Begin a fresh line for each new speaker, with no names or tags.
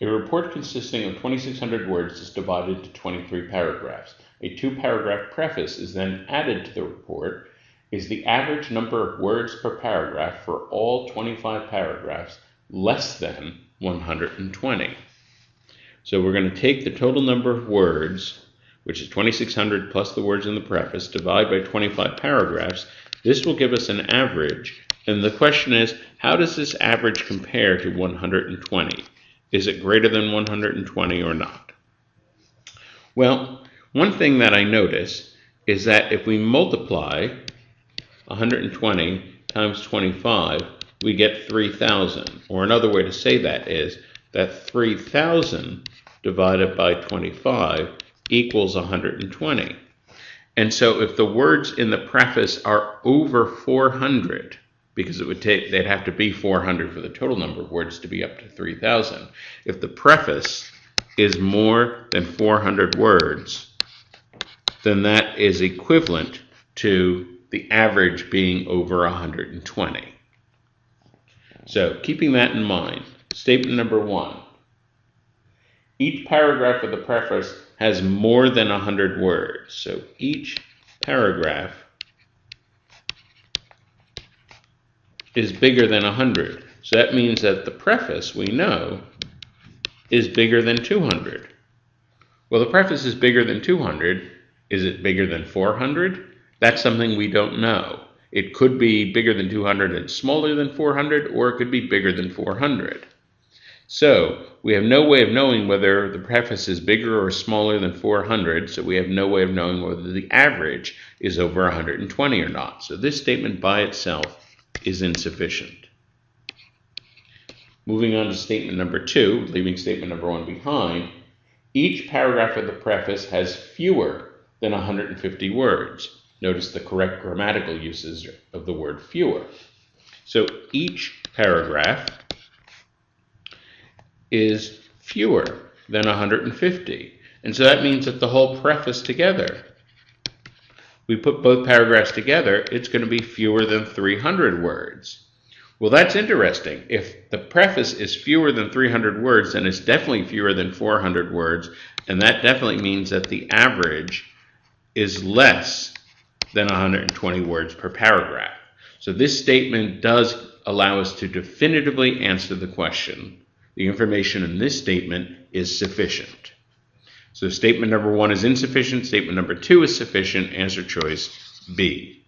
A report consisting of 2,600 words is divided into 23 paragraphs. A two paragraph preface is then added to the report. Is the average number of words per paragraph for all 25 paragraphs less than 120? So we're going to take the total number of words, which is 2,600 plus the words in the preface, divide by 25 paragraphs. This will give us an average. And the question is, how does this average compare to 120? Is it greater than 120 or not? Well, one thing that I notice is that if we multiply 120 times 25, we get 3,000. Or another way to say that is that 3,000 divided by 25 equals 120. And so if the words in the preface are over 400, because it would take they'd have to be 400 for the total number of words to be up to 3000 if the preface is more than 400 words then that is equivalent to the average being over 120 so keeping that in mind statement number 1 each paragraph of the preface has more than 100 words. So each paragraph is bigger than 100. So that means that the preface, we know, is bigger than 200. Well, the preface is bigger than 200. Is it bigger than 400? That's something we don't know. It could be bigger than 200 and smaller than 400, or it could be bigger than 400. So we have no way of knowing whether the preface is bigger or smaller than 400, so we have no way of knowing whether the average is over 120 or not. So this statement by itself is insufficient. Moving on to statement number two, leaving statement number one behind, each paragraph of the preface has fewer than 150 words. Notice the correct grammatical uses of the word fewer. So each paragraph is fewer than 150. And so that means that the whole preface together we put both paragraphs together, it's going to be fewer than 300 words. Well, that's interesting. If the preface is fewer than 300 words, then it's definitely fewer than 400 words, and that definitely means that the average is less than 120 words per paragraph. So this statement does allow us to definitively answer the question. The information in this statement is sufficient. So statement number one is insufficient. Statement number two is sufficient. Answer choice B.